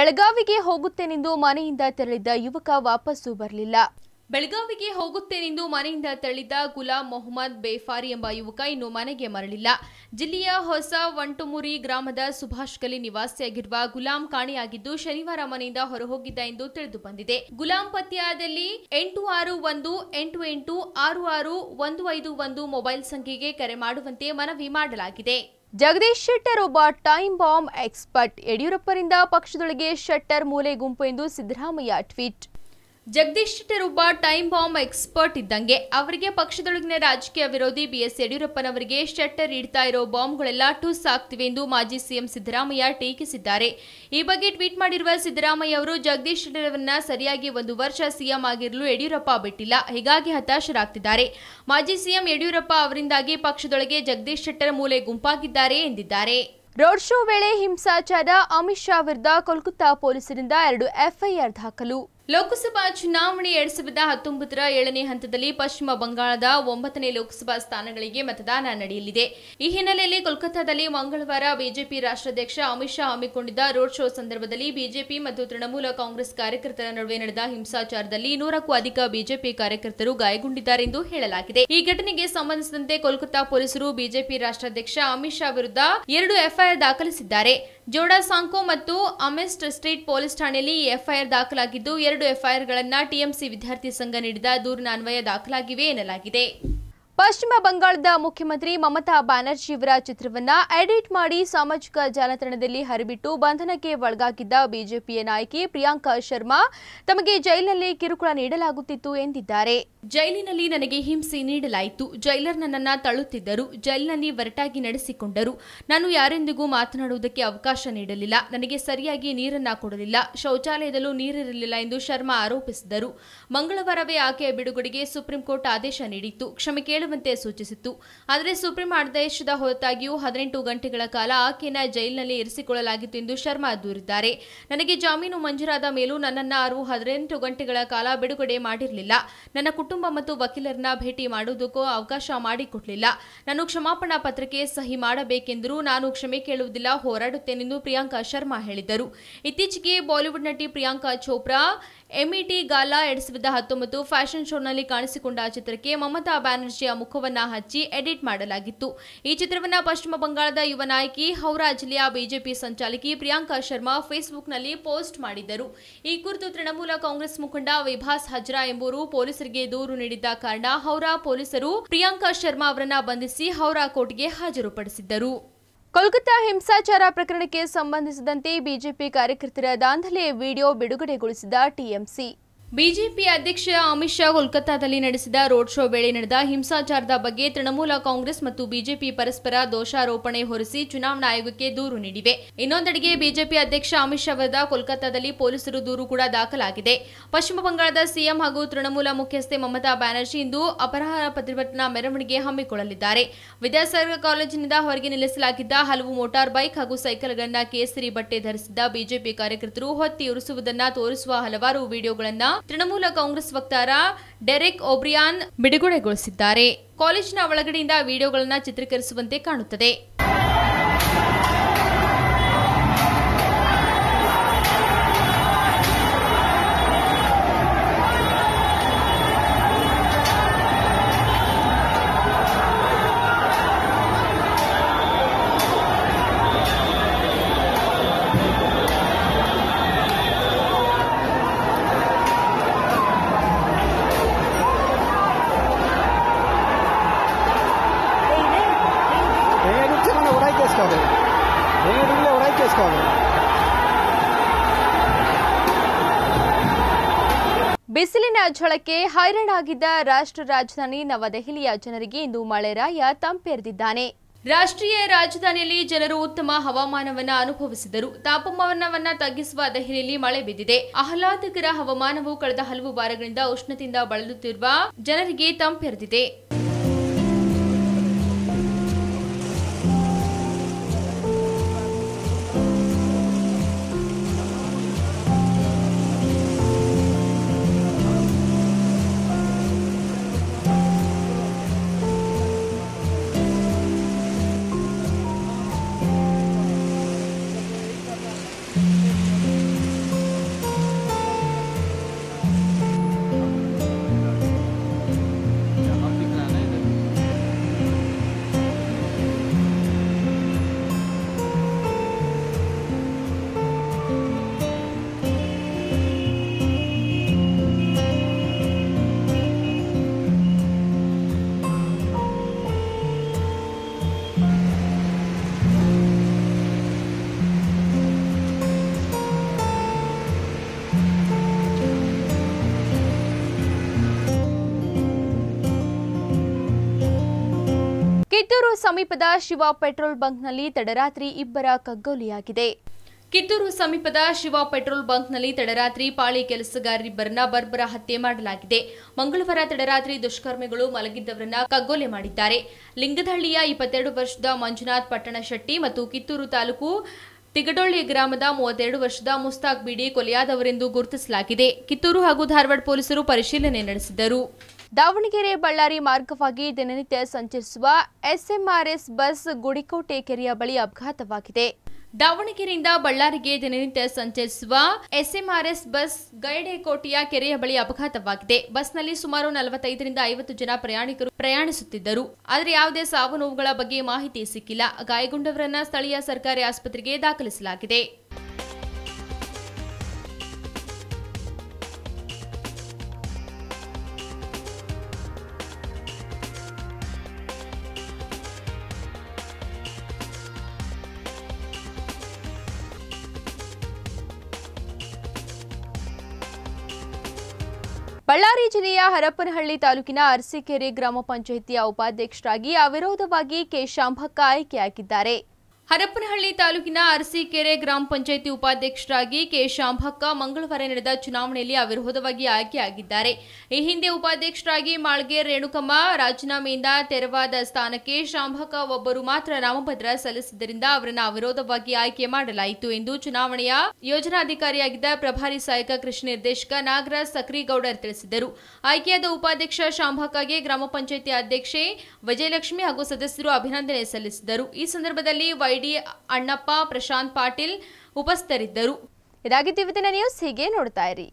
ಬೆಳಗಾವಿಗೆ ಹೋಗುತ್ತೇನೆಂದು ಮನೆಯಿಂದ ತೆರಳಿದ್ದ ಯುವಕ ವಾಪಸ್ಸು ಬರಲಿಲ್ಲ. ಬೆಳಗಾವಿಗೆ ಹೋಗುತ್ತೇನೆಂದು ಮನೆಯಿಂದ ತೆರಳಿದ್ದ ಗುಲಾಂ ಮೊಹಮ್ಮದ್ ಬೇಫಾರಿ ಎಂಬ ಯುವಕ ಇನ್ನು ಮನೆಗೆ ಮರಳಿಲ್ಲ. ಜಿಲ್ಲೆಯ ಹೊಸ ವಂಟುಮುರಿ ಗ್ರಾಮದ ಸುಭಾಷ್ ಕಲಿ ನಿವಾಸಿಯಾಗಿರುವ ಗುಲಾಂ ಕಾಣೆಯಾಗಿದ್ದು ಶನಿವಾರ ಮನೆಯಿಂದ ಹೊರಹೋಗಿದ್ದ ಎಂದು ತಿಳಿದು ಬಂದಿದೆ ಗುಲಾಂ ಪತ್ತೆಯಾದಲ್ಲಿ ಎಂಟು ಆರು ಒಂದು, ಎಂಟು ಎಂಟು, ಆರು ಆರು, ಒಂದು ಐದು ಒಂದು ಮೊಬೈಲ್ ಸಂಖ್ಯೆಗೆ ಕರೆ ಮಾಡುವಂತೆ ಮನವಿ ಮಾಡಲಾಗಿದೆ. ಜಗದೀಶ್ ಶೆಟ್ಟರ್ ಒಬ್ಬ ಟೈಮ್ ಬಾಂಬ್ ಎಕ್ಸ್ಪರ್ಟ್. ಯಡಿಯೂರಪ್ಪರಿಂದ ಪಕ್ಷದೊಳಗೆ ಶೆಟ್ಟರ್ ಮೂಲೆ ಗುಂಪು ಎಂದು ಸಿದ್ದರಾಮಯ್ಯ ಟ್ವೀಟ್. ಜಗದೀಶ್ ಶೆಟ್ಟರ್ ಒಬ್ಬ ಟೈಮ್ ಬಾಂಬ್ ಎಕ್ಸ್ಪರ್ಟ್ ಇದ್ದಂಗೆ ಅವರಿಗೆ ಪಕ್ಷದೊಳಗಿನ ರಾಜಕೀಯ ವಿರೋಧಿ ಬಿಎಸ್ ಯಡಿಯೂರಪ್ಪನವರಿಗೆ ಶೆಟ್ಟರ್ ಇಡ್ತಾ ಇರೋ ಬಾಂಬ್ಗಳೆಲ್ಲ ಟೂಸ್ ಆಗ್ತಿವೆ ಎಂದು ಮಾಜಿ ಸಿಎಂ ಸಿದ್ದರಾಮಯ್ಯ ಟೀಕಿಸಿದ್ದಾರೆ. ಈ ಬಗ್ಗೆ ಟ್ವೀಟ್ ಮಾಡಿರುವ ಸಿದ್ದರಾಮಯ್ಯ ಅವರು, ಜಗದೀಶ್ ಶೆಟ್ಟರ್ ಅವರನ್ನ ಸರಿಯಾಗಿ ಒಂದು ವರ್ಷ ಸಿಎಂ ಆಗಿರಲು ಯಡಿಯೂರಪ್ಪ ಬಿಟ್ಟಿಲ್ಲ, ಹೀಗಾಗಿ ಹತಾಶರಾಗ್ತಿದ್ದಾರೆ. ಮಾಜಿ ಸಿಎಂ ಯಡಿಯೂರಪ್ಪ ಅವರಿಂದಾಗಿ ಪಕ್ಷದೊಳಗೆ ಜಗದೀಶ್ ಶೆಟ್ಟರ್ ಮೂಲೆ ಗುಂಪಾಗಿದ್ದಾರೆ ಎಂದಿದ್ದಾರೆ. ರೋಡ್ ಶೋ ವೇಳೆ ಹಿಂಸಾಚಾರ, ಅಮಿತ್ ಶಾ ವಿರುದ್ಧ ಕೋಲ್ಕತ್ತಾ ಪೊಲೀಸರಿಂದ ಎರಡು ಎಫ್ಐಆರ್ ದಾಖಲು. ಲೋಕಸಭಾ ಚುನಾವಣೆ ಎರಡ್ ಸಾವಿರದ ಹತ್ತೊಂಬತ್ತರ ಏಳನೇ ಹಂತದಲ್ಲಿ ಪಶ್ಚಿಮ ಬಂಗಾಳದ ಒಂಬತ್ತನೇ ಲೋಕಸಭಾ ಸ್ಥಾನಗಳಿಗೆ ಮತದಾನ ನಡೆಯಲಿದೆ. ಈ ಹಿನ್ನೆಲೆಯಲ್ಲಿ ಕೋಲ್ಕತ್ತಾದಲ್ಲಿ ಮಂಗಳವಾರ ಬಿಜೆಪಿ ರಾಷ್ಟ್ರಾಧ್ಯಕ್ಷ ಅಮಿತ್ ಶಾ ಹಮ್ಮಿಕೊಂಡಿದ್ದ ರೋಡ್ ಶೋ ಸಂದರ್ಭದಲ್ಲಿ ಬಿಜೆಪಿ ಮತ್ತು ತೃಣಮೂಲ ಕಾಂಗ್ರೆಸ್ ಕಾರ್ಯಕರ್ತರ ನಡುವೆ ನಡೆದ ಹಿಂಸಾಚಾರದಲ್ಲಿ ನೂರಕ್ಕೂ ಅಧಿಕ ಬಿಜೆಪಿ ಕಾರ್ಯಕರ್ತರು ಗಾಯಗೊಂಡಿದ್ದಾರೆ ಎಂದು ಹೇಳಲಾಗಿದೆ. ಈ ಘಟನೆಗೆ ಸಂಬಂಧಿಸಿದಂತೆ ಕೋಲ್ಕತ್ತಾ ಪೊಲೀಸರು ಬಿಜೆಪಿ ರಾಷ್ಟ್ರಾಧ್ಯಕ್ಷ ಅಮಿತ್ ಶಾ ವಿರುದ್ಧ ಎರಡು ಎಫ್ಐಆರ್ ದಾಖಲಿಸಿದ್ದಾರೆ. ಜೋಡಾ ಸಾಂಕೋ ಮತ್ತು ಅಮೆಸ್ಟ್ ಸ್ಟ್ರೀಟ್ ಪೊಲೀಸ್ ಠಾಣೆಯಲ್ಲಿ ಎಫ್ಐಆರ್ ದಾಖಲಾಗಿದ್ದು, ಎರಡು ಎಫ್ಐಆರ್ಗಳನ್ನು ಟಿಎಂಸಿ ವಿದ್ಯಾರ್ಥಿ ಸಂಘ ನೀಡಿದ ದೂರಿನ ಅನ್ವಯ ದಾಖಲಾಗಿವೆ ಎನ್ನಲಾಗಿದೆ. ಪಶ್ಚಿಮ ಬಂಗಾಳದ ಮುಖ್ಯಮಂತ್ರಿ ಮಮತಾ ಬ್ಯಾನರ್ಜಿ ಅವರ ಚಿತ್ರವನ್ನ ಎಡಿಟ್ ಮಾಡಿ ಸಾಮಾಜಿಕ ಜಾಲತಾಣದಲ್ಲಿ ಹರಿಬಿಟ್ಟು ಬಂಧನಕ್ಕೆ ಒಳಗಾಗಿದ್ದ ಬಿಜೆಪಿಯ ನಾಯಕಿ ಪ್ರಿಯಾಂಕಾ ಶರ್ಮಾ ತಮಗೆ ಜೈಲಿನಲ್ಲಿ ಕಿರುಕುಳ ನೀಡಲಾಗುತ್ತಿತ್ತು ಎಂದಿದ್ದಾರೆ. ಜೈಲಿನಲ್ಲಿ ನನಗೆ ಹಿಂಸೆ ನೀಡಲಾಯಿತು. ಜೈಲರ್ ನನ್ನನ್ನ ತಳ್ಳುತ್ತಿದ್ದರು. ಜೈಲಿನಲ್ಲಿ ಒರಟಾಗಿ ನಡೆಸಿಕೊಂಡರು. ನಾನು ಯಾರೊಂದಿಗೂ ಮಾತನಾಡುವುದಕ್ಕೆ ಅವಕಾಶ ನೀಡಲಿಲ್ಲ. ನನಗೆ ಸರಿಯಾಗಿ ನೀರನ್ನ ಕೊಡಲಿಲ್ಲ. ಶೌಚಾಲಯದಲ್ಲೂ ನೀರಿರಲಿಲ್ಲ ಎಂದು ಶರ್ಮಾ ಆರೋಪಿಸಿದರು. ಮಂಗಳವಾರವೇ ಆಕೆಯ ಬಿಡುಗಡೆಗೆ ಸುಪ್ರೀಂ ಕೋರ್ಟ್ ಆದೇಶ ನೀಡಿತ್ತು. ಕ್ಷಮೆ ಕೇಳುವಂತೆ ಸೂಚಿಸಿತ್ತು. ಆದರೆ ಸುಪ್ರೀಂ ಆದೇಶದ ಹೊರತಾಗಿಯೂ ಹದಿನೆಂಟು ಗಂಟೆಗಳ ಕಾಲ ಆಕೆಯನ್ನ ಜೈಲಿನಲ್ಲಿ ಇರಿಸಿಕೊಳ್ಳಲಾಗಿತ್ತು ಎಂದು ಶರ್ಮಾ ದೂರಿದ್ದಾರೆ. ನನಗೆ ಜಾಮೀನು ಮಂಜೂರಾದ ಮೇಲೂ ನನ್ನನ್ನು ಅವರು ಹದಿನೆಂಟು ಗಂಟೆಗಳ ಕಾಲ ಬಿಡುಗಡೆ ಮಾಡಿರಲಿಲ್ಲ. ನನ್ನ ಕುಟುಂಬ ಮತ್ತು ವಕೀಲರನ್ನ ಭೇಟಿ ಮಾಡುವುದಕ್ಕೂ ಅವಕಾಶ ಮಾಡಿಕೊಡಲಿಲ್ಲ. ನಾನು ಕ್ಷಮಾಪಣಾ ಪತ್ರಕ್ಕೆ ಸಹಿ ಮಾಡಬೇಕೆಂದರೂ ನಾನು ಕ್ಷಮೆ ಕೇಳುವುದಿಲ್ಲ, ಹೋರಾಡುತ್ತೇನೆಂದು ಪ್ರಿಯಾಂಕಾ ಶರ್ಮಾ ಹೇಳಿದರು. ಇತ್ತೀಚೆಗೆ ಬಾಲಿವುಡ್ ನಟಿ ಪ್ರಿಯಾಂಕಾ ಚೋಪ್ರಾ ಎಂಇಟಿ ಗಾಲಾ ಎರಡ್ ಸಾವಿರದ ಹತ್ತೊಂಬತ್ತು ಫ್ಯಾಷನ್ ಶೋನಲ್ಲಿ ಕಾಣಿಸಿಕೊಂಡ ಚಿತ್ರಕ್ಕೆ ಮಮತಾ ಬ್ಯಾನರ್ಜಿಯ ಮುಖವನ್ನ ಹಚ್ಚಿ ಎಡಿಟ್ ಮಾಡಲಾಗಿತ್ತು. ಈ ಚಿತ್ರವನ್ನ ಪಶ್ಚಿಮ ಬಂಗಾಳದ ಯುವ ನಾಯಕಿ ಹೌರಾ ಜಿಲ್ಲೆಯ ಬಿಜೆಪಿ ಸಂಚಾಲಕಿ ಪ್ರಿಯಾಂಕಾ ಶರ್ಮಾ ಫೇಸ್ಬುಕ್ನಲ್ಲಿ ಪೋಸ್ಟ್ ಮಾಡಿದ್ದರು ಈ ಕುರಿತು ತೃಣಮೂಲ ಕಾಂಗ್ರೆಸ್ ಮುಖಂಡ ವಿಭಾಸ್ ಹಜ್ರಾ ಎಂಬುವರು ಪೊಲೀಸರಿಗೆ ದೂರು ನೀಡಿದ್ದ ಕಾರಣ ಹೌರಾ ಪೊಲೀಸರು ಪ್ರಿಯಾಂಕಾ ಶರ್ಮಾ ಅವರನ್ನ ಬಂಧಿಸಿ ಹೌರಾ ಕೋರ್ಟ್ಗೆ ಹಾಜರುಪಡಿಸಿದ್ದರು. ಕೋಲ್ಕತ್ತಾ ಹಿಂಸಾಚಾರ ಪ್ರಕರಣಕ್ಕೆ ಸಂಬಂಧಿಸಿದಂತೆ ಬಿಜೆಪಿ ಕಾರ್ಯಕರ್ತರ ದಾಂಧಲೆ ವಿಡಿಯೋ ಬಿಡುಗಡೆಗೊಳಿಸಿದ ಟಿಎಂಸಿ. ಬಿಜೆಪಿ ಅಧ್ಯಕ್ಷ ಅಮಿತ್ ಶಾ ಕೋಲ್ಕತ್ತಾದಲ್ಲಿ ನಡೆಸಿದ ರೋಡ್ ಶೋ ವೇಳೆ ನಡೆದ ಹಿಂಸಾಚಾರದ ಬಗ್ಗೆ ತೃಣಮೂಲ ಕಾಂಗ್ರೆಸ್ ಮತ್ತು ಬಿಜೆಪಿ ಪರಸ್ಪರ ದೋಷಾರೋಪಣೆ ಹೊರಿಸಿ ಚುನಾವಣಾ ಆಯೋಗಕ್ಕೆ ದೂರು ನೀಡಿವೆ. ಇನ್ನೊಂದೆಡೆಗೆ ಬಿಜೆಪಿ ಅಧ್ಯಕ್ಷ ಅಮಿತ್ ಶಾ ವಿರುದ್ಧ ಕೋಲ್ಕತ್ತಾದಲ್ಲಿ ಪೊಲೀಸರು ದೂರು ಕೂಡ ದಾಖಲಾಗಿದೆ. ಪಶ್ಚಿಮ ಬಂಗಾಳದ ಸಿಎಂ ಹಾಗೂ ತೃಣಮೂಲ ಮುಖ್ಯಸ್ಥೆ ಮಮತಾ ಬ್ಯಾನರ್ಜಿ ಇಂದು ಅಪರಾಹ ಪ್ರತಿಭಟನಾ ಮೆರವಣಿಗೆ ಹಮ್ಮಿಕೊಳ್ಳಲಿದ್ದಾರೆ. ವಿದ್ಯಾಸಾಗರ ಕಾಲೇಜಿನಿಂದ ಹೊರಗೆ ನಿಲ್ಲಿಸಲಾಗಿದ್ದ ಹಲವು ಮೋಟಾರ್ ಬೈಕ್ ಹಾಗೂ ಸೈಕಲ್ಗಳನ್ನ ಕೇಸರಿ ಬಟ್ಟೆ ಧರಿಸಿದ್ದ ಬಿಜೆಪಿ ಕಾರ್ಯಕರ್ತರು ಹೊತ್ತಿ ಉರಿಸುವುದನ್ನು ತೋರಿಸುವ ಹಲವಾರು ವಿಡಿಯೋಗಳನ್ನ ತೃಣಮೂಲ ಕಾಂಗ್ರೆಸ್ ವಕ್ತಾರ ಡೆರೆಕ್ ಒಬ್ರಿಯಾನ್ ಬಿಡುಗಡೆಗೊಳಿಸಿದ್ದಾರೆ. ಕಾಲೇಜಿನ ಒಳಗಡೆಯಿಂದ ವಿಡಿಯೋಗಳನ್ನು ಚಿತ್ರೀಕರಿಸುವಂತೆ ಕಾಣುತ್ತದೆ. ಬಿಸಿಲಿನ ಝಳಕ್ಕೆ ಹೈರಾಣಾಗಿದ್ದ ರಾಷ್ಟ್ರ ರಾಜಧಾನಿ ನವದೆಹಲಿಯ ಜನರಿಗೆ ಇಂದು ಮಳೆರಾಯ ತಂಪೆರೆದಿದ್ದಾನೆ. ರಾಷ್ಟ್ರೀಯ ರಾಜಧಾನಿಯಲ್ಲಿ ಜನರು ಉತ್ತಮ ಹವಾಮಾನವನ್ನು ಅನುಭವಿಸಿದರು. ತಾಪಮಾನವನ್ನ ತಗ್ಗಿಸುವ ದೆಹಲಿಯಲ್ಲಿ ಮಳೆ ಬಿದ್ದಿದೆ. ಆಹ್ಲಾದಕರ ಹವಾಮಾನವು ಕಳೆದ ಹಲವು ವಾರಗಳಿಂದ ಉಷ್ಣತೆಯಿಂದ ಬಳಲುತ್ತಿರುವ ಜನರಿಗೆ ತಂಪೆರೆದಿದೆ. ಕಿತ್ತೂರು ಸಮೀಪದ ಶಿವ ಪೆಟ್ರೋಲ್ ಬಂಕ್ನಲ್ಲಿ ತಡರಾತ್ರಿ ಇಬ್ಬರ ಕಗ್ಗೊಲೆಯಾಗಿದೆ. ಕಿತ್ತೂರು ಸಮೀಪದ ಶಿವ ಪೆಟ್ರೋಲ್ ಬಂಕ್ನಲ್ಲಿ ತಡರಾತ್ರಿ ಪಾಳಿ ಕೆಲಸಗಾರರಿಬ್ಬರನ್ನ ಬರ್ಬರ ಹತ್ಯೆ ಮಾಡಲಾಗಿದೆ. ಮಂಗಳವಾರ ತಡರಾತ್ರಿ ದುಷ್ಕರ್ಮಿಗಳು ಮಲಗಿದ್ದವರನ್ನ ಕಗ್ಗೊಲೆ ಮಾಡಿದ್ದಾರೆ. ಲಿಂಗದಹಳ್ಳಿಯ ಇಪ್ಪತ್ತೆರಡು ವರ್ಷದ ಮಂಜುನಾಥ್ ಪಟ್ಟಣಶೆಟ್ಟಿ ಮತ್ತು ಕಿತ್ತೂರು ತಾಲೂಕು ತಿಗಡೊಳ್ಳಿ ಗ್ರಾಮದ ಮೂವತ್ತೆರಡು ವರ್ಷದ ಮುಸ್ತಾಕ್ ಬಿಡಿ ಕೊಲೆಯಾದವರೆಂದು ಗುರುತಿಸಲಾಗಿದೆ. ಕಿತ್ತೂರು ಹಾಗೂ ಧಾರವಾಡ ಪೊಲೀಸರು ಪರಿಶೀಲನೆ ನಡೆಸಿದರು ದಾವಣಗೆರೆ ಬಳ್ಳಾರಿ ಮಾರ್ಗವಾಗಿ ದಿನನಿತ್ಯ ಸಂಚರಿಸುವ ಎಸ್ಎಂಆರ್ಎಸ್ ಬಸ್ ಗುಡಿಕೋಟೆ ಕೆರೆಯ ಬಳಿ ಅಪಘಾತವಾಗಿದೆ. ದಾವಣಗೆರೆಯಿಂದ ಬಳ್ಳಾರಿಗೆ ದಿನನಿತ್ಯ ಸಂಚರಿಸುವ ಎಸ್ಎಂಆರ್ಎಸ್ ಬಸ್ ಗೈಡೆಕೋಟೆಯ ಕೆರೆಯ ಬಳಿ ಅಪಘಾತವಾಗಿದೆ. ಬಸ್ನಲ್ಲಿ ಸುಮಾರು ನಲವತ್ತೈದರಿಂದ ಐವತ್ತು ಜನ ಪ್ರಯಾಣಿಕರು ಪ್ರಯಾಣಿಸುತ್ತಿದ್ದರು. ಆದರೆ ಯಾವುದೇ ಸಾವು ನೋವುಗಳ ಬಗ್ಗೆ ಮಾಹಿತಿ ಸಿಕ್ಕಿಲ್ಲ. ಗಾಯಗೊಂಡವರನ್ನ ಸ್ಥಳೀಯ ಸರ್ಕಾರಿ ಆಸ್ಪತ್ರೆಗೆ ದಾಖಲಿಸಲಾಗಿದೆ. ಬಳ್ಳಾರಿ ಜಿಲ್ಲೆಯ ಹರಪನಹಳ್ಳಿ ತಾಲೂಕಿನ ಅರಸಿಕೆರೆ ಗ್ರಾಮ ಪಂಚಾಯಿತಿಯ ಉಪಾಧ್ಯಕ್ಷರಾಗಿ ಅವಿರೋಧವಾಗಿ ಕೆ ಶಾಂಭಕ್ಕ ಆಯ್ಕೆಯಾಗಿದ್ದಾರೆ. ಹರಪನಹಳ್ಳಿ ತಾಲೂಕಿನ ಅರಸೀಕೆರೆ ಗ್ರಾಮ ಪಂಚಾಯಿತಿ ಉಪಾಧ್ಯಕ್ಷರಾಗಿ ಕೆ ಶಾಂಭಕ್ಕ ಮಂಗಳವಾರ ನಡೆದ ಚುನಾವಣೆಯಲ್ಲಿ ಅವಿರೋಧವಾಗಿ ಆಯ್ಕೆಯಾಗಿದ್ದಾರೆ. ಈ ಹಿಂದೆ ಉಪಾಧ್ಯಕ್ಷರಾಗಿ ಮಾಳ್ಗೆ ರೇಣುಕಮ್ಮ, ರಾಜೀನಾಮೆಯಿಂದ ತೆರವಾದ ಸ್ಥಾನಕ್ಕೆ ಶಾಂಭಕ್ಕ ಒಬ್ಬರು ಮಾತ್ರ ನಾಮಪತ್ರ ಸಲ್ಲಿಸಿದ್ದರಿಂದ ಅವರನ್ನು ಅವಿರೋಧವಾಗಿ ಆಯ್ಕೆ ಮಾಡಲಾಯಿತು ಎಂದು ಚುನಾವಣೆಯ ಯೋಜನಾಧಿಕಾರಿಯಾಗಿದ್ದ ಪ್ರಭಾರಿ ಸಹಾಯಕ ಕೃಷಿ ನಿರ್ದೇಶಕ ನಾಗರಾಜ್ ಸಕ್ರಿಗೌಡರ್ ತಿಳಿಸಿದರು. ಆಯ್ಕೆಯಾದ ಉಪಾಧ್ಯಕ್ಷ ಶಾಂಭಕ್ಕಗೆ ಗ್ರಾಮ ಪಂಚಾಯಿತಿ ಅಧ್ಯಕ್ಷೆ ವಿಜಯಲಕ್ಷ್ಮಿ ಹಾಗೂ ಸದಸ್ಯರು ಅಭಿನಂದನೆ ಸಲ್ಲಿಸಿದರು. ಈ ಸಂದರ್ಭದಲ್ಲಿ ವೈಡಿ ಅಣ್ಣಪ್ಪ ಪ್ರಶಾಂತ್ ಪಾಟೀಲ್ ಉಪಸ್ಥಿತರಿದ್ದರು. ಇದಾಗಿತ್ತು ಇವತ್ತಿನ ನ್ಯೂಸ್ ಹೀಗೆ ನೋಡ್ತಾ ಇರಿ.